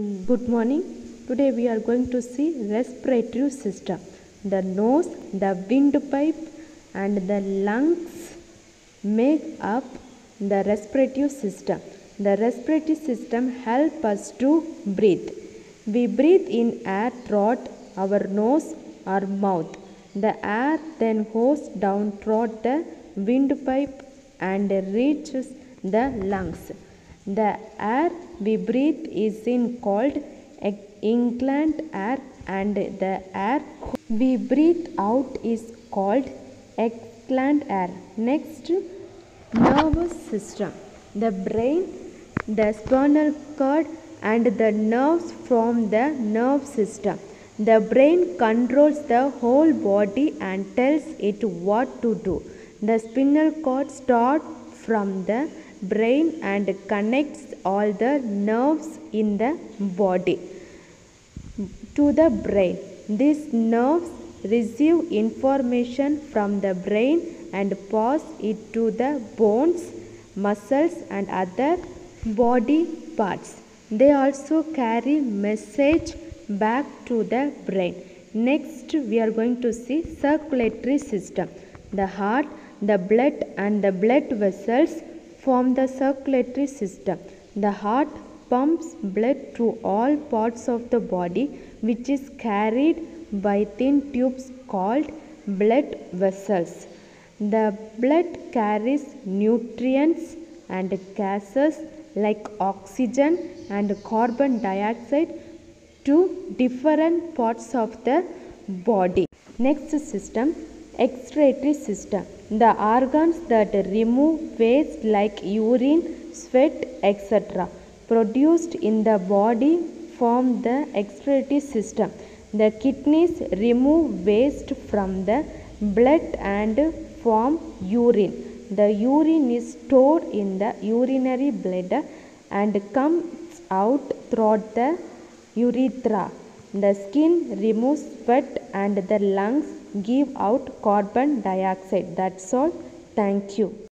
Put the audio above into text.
Good morning. Today we are going to see respiratory system. The nose, the windpipe and the lungs make up the respiratory system. The respiratory system help us to breathe. We breathe in air through our nose or mouth. The air then goes down through the windpipe and reaches the lungs. The air we breathe is in called inhaled air and the air we breathe out is called exhaled air. Next, nervous system. The brain, the spinal cord and the nerves form the nerve system. The brain controls the whole body and tells it what to do. The spinal cord starts from the brain and connects all the nerves in the body to the brain. These nerves receive information from the brain and pass it to the bones, muscles and other body parts. They also carry message back to the brain. Next we are going to see circulatory system. The heart, the blood and the blood vessels form the circulatory system. The heart pumps blood to all parts of the body which is carried by thin tubes called blood vessels. The blood carries nutrients and gases like oxygen and carbon dioxide to different parts of the body. Next system excretory system. The organs that remove waste like urine, sweat, etc. produced in the body form the excretory system. The kidneys remove waste from the blood and form urine. The urine is stored in the urinary bladder and comes out through the urethra. The skin removes sweat and the lungs give out carbon dioxide. That's all. Thank you.